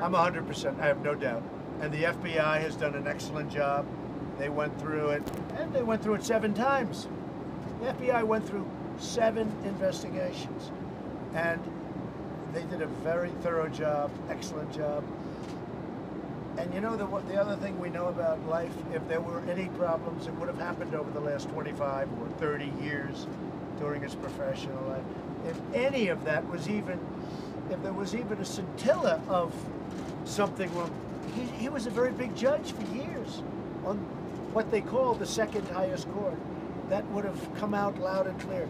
I'm 100%. I have no doubt. And the FBI has done an excellent job. They went through it, and they went through it seven times. The FBI went through seven investigations, and they did a very thorough job, excellent job. And you know the the other thing we know about life, if there were any problems, it would have happened over the last 25 or 30 years during his professional life. If any of that was even, if there was even a scintilla of something wrong, he, he was a very big judge for years on what they call the second highest court. That would have come out loud and clear.